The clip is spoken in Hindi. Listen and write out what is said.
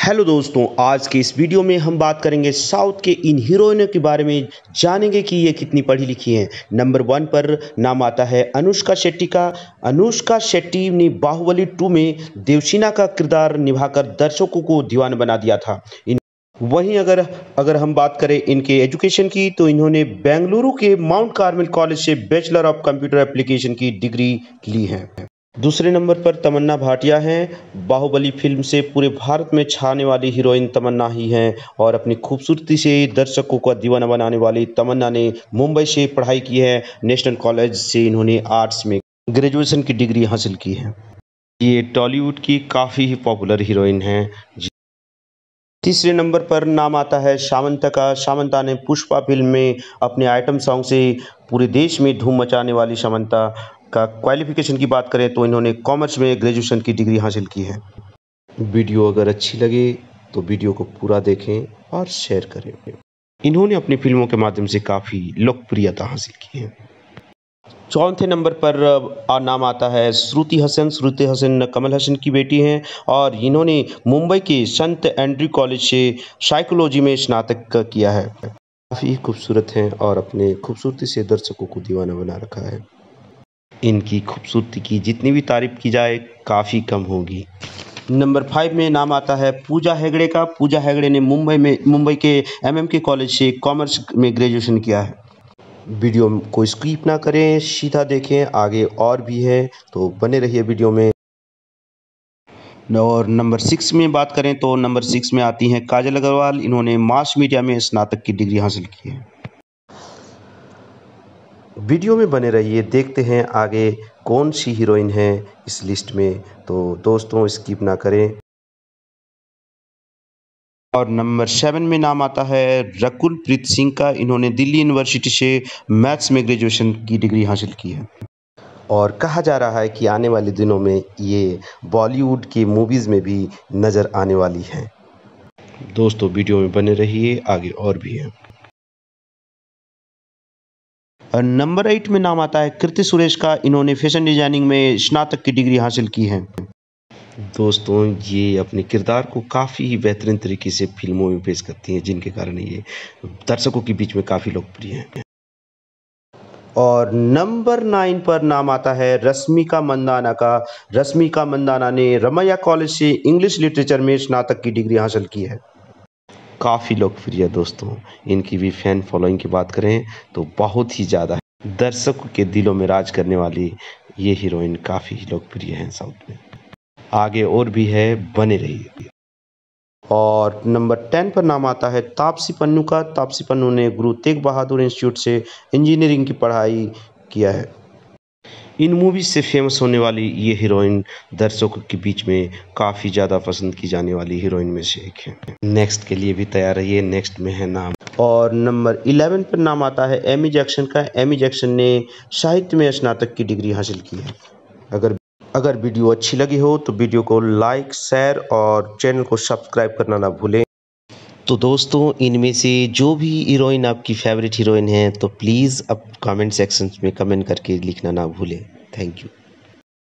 हेलो दोस्तों, आज के इस वीडियो में हम बात करेंगे साउथ के इन हीरोइनों के बारे में, जानेंगे कि ये कितनी पढ़ी लिखी हैं। नंबर वन पर नाम आता है अनुष्का शेट्टी का। अनुष्का शेट्टी ने बाहुबली टू में देवसीना का किरदार निभाकर दर्शकों को दीवान बना दिया था। इन वहीं अगर अगर हम बात करें इनके एजुकेशन की तो इन्होंने बेंगलुरु के माउंट कार्मेल कॉलेज से बैचलर ऑफ़ कंप्यूटर एप्लीकेशन की डिग्री ली है। दूसरे नंबर पर तमन्ना भाटिया हैं। बाहुबली फ़िल्म से पूरे भारत में छाने वाली हीरोइन तमन्ना ही हैं और अपनी खूबसूरती से दर्शकों का दीवाना बनाने वाली तमन्ना ने मुंबई से पढ़ाई की है। नेशनल कॉलेज से इन्होंने आर्ट्स में ग्रेजुएशन की डिग्री हासिल की है। ये टॉलीवुड की काफ़ी ही पॉपुलर हीरोइन हैं। तीसरे नंबर पर नाम आता है सामंता का। सामंता ने पुष्पा फ़िल्म में अपने आइटम सॉन्ग से पूरे देश में धूम मचाने वाली सामंता का क्वालिफिकेशन की बात करें तो इन्होंने कॉमर्स में ग्रेजुएशन की डिग्री हासिल की है। वीडियो अगर अच्छी लगे तो वीडियो को पूरा देखें और शेयर करें। इन्होंने अपनी फ़िल्मों के माध्यम से काफ़ी लोकप्रियता हासिल की है। चौथे नंबर पर नाम आता है श्रुति हसन। श्रुति हसन कमल हसन की बेटी हैं और इन्होंने मुंबई के संत एंड्री कॉलेज से साइकोलॉजी में स्नातक किया है। काफ़ी खूबसूरत हैं और अपने खूबसूरती से दर्शकों को दीवाना बना रखा है। इनकी खूबसूरती की जितनी भी तारीफ़ की जाए, काफ़ी कम होगी। नंबर फाइव में नाम आता है पूजा हेगड़े का। पूजा हेगड़े ने मुंबई में, मुंबई के एमएम के कॉलेज से कॉमर्स में ग्रेजुएशन किया है। वीडियो को स्किप ना करें, सीधा देखें, आगे और भी है तो बने रहिए वीडियो में। और नंबर सिक्स में बात करें तो नंबर सिक्स में आती हैं काजल अग्रवाल। इन्होंने मास मीडिया में स्नातक की डिग्री हासिल की है। वीडियो में बने रहिए, देखते हैं आगे कौन सी हीरोइन है इस लिस्ट में। तो दोस्तों स्किप ना करें। और नंबर सेवन में नाम आता है रकुल प्रीत सिंह का। इन्होंने दिल्ली यूनिवर्सिटी से मैथ्स में ग्रेजुएशन की डिग्री हासिल की है। और कहा जा रहा है कि आने वाले दिनों में ये बॉलीवुड की मूवीज़ में भी नज़र आने वाली हैं। दोस्तों, वीडियो में बने रहिए, आगे और भी हैं। नंबर एट में नाम आता है कृति सुरेश का। इन्होंने फ़ैशन डिज़ाइनिंग में स्नातक की डिग्री हासिल की है। दोस्तों ये अपने किरदार को काफ़ी ही बेहतरीन तरीके से फ़िल्मों में पेश करती हैं जिनके कारण ये दर्शकों के बीच में काफ़ी लोकप्रिय हैं। और नंबर नाइन पर नाम आता है रश्मिका मंदाना का। रश्मिका मंदाना ने रमैया कॉलेज से इंग्लिश लिटरेचर में स्नातक की डिग्री हासिल की है। काफ़ी लोकप्रिय दोस्तों, इनकी भी फ़ैन फॉलोइंग की बात करें तो बहुत ही ज़्यादा दर्शकों के दिलों में राज करने वाली ये हीरोइन काफ़ी ही लोकप्रिय हैं साउथ में। आगे और भी है, बने रहिए। और नंबर टेन पर नाम आता है तापसी पन्नू का। तापसी पन्नू ने गुरु तेग बहादुर इंस्टीट्यूट से इंजीनियरिंग की पढ़ाई किया है। इन मूवीज़ से फ़ेमस होने वाली ये हीरोइन दर्शकों के बीच में काफ़ी ज़्यादा पसंद की जाने वाली हीरोइन में से एक है। नेक्स्ट के लिए भी तैयार रहिए। नेक्स्ट में है नाम। और नंबर इलेवन पर नाम आता है एमी जैक्सन का। एमी जैक्सन ने साहित्य में स्नातक की डिग्री हासिल की है। अगर अगर वीडियो अच्छी लगी हो तो वीडियो को लाइक शेयर और चैनल को सब्सक्राइब करना ना भूलें। तो दोस्तों, इनमें से जो भी हीरोइन आपकी फेवरेट हीरोइन है तो प्लीज़ अब कमेंट सेक्शन में कमेंट करके लिखना ना भूलें। Thank you